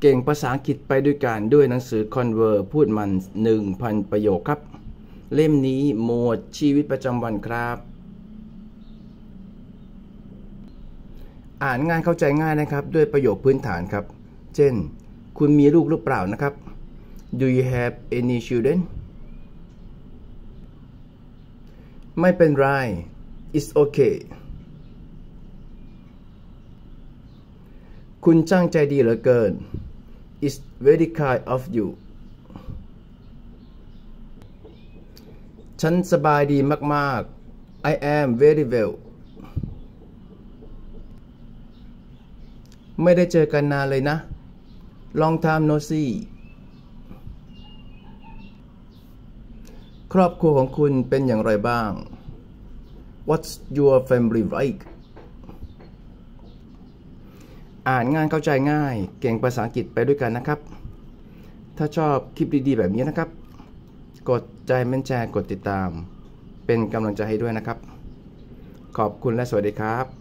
เก่งภาษาอังกฤษไปด้วยกันด้วยหนังสือ Conver พูดมัน 1,000 ประโยคครับ เล่มนี้หมวดชีวิตประจำวันครับ อ่านง่ายเข้าใจง่ายนะครับ ด้วยประโยคพื้นฐานครับ เช่น คุณมีลูกหรือเปล่านะครับ Do you have any children ไม่เป็นไร It's okay คุณช่างใจดีเหลือเกิน is very kind of you ฉันสบายดีมาก ๆ I am very well ไม่ได้เจอกันนานเลยนะ Long time no see ครอบครัวของคุณเป็นอย่างไรบ้าง What's your family like อ่านง่ายเข้าใจง่าย เก่งภาษาอังกฤษไปด้วยกันนะครับ ถ้าชอบคลิปดีๆ แบบนี้นะครับ กดใจแม่นแชร์กดติดตาม เป็นกำลังใจให้ด้วยนะครับ ขอบคุณและสวัสดีครับ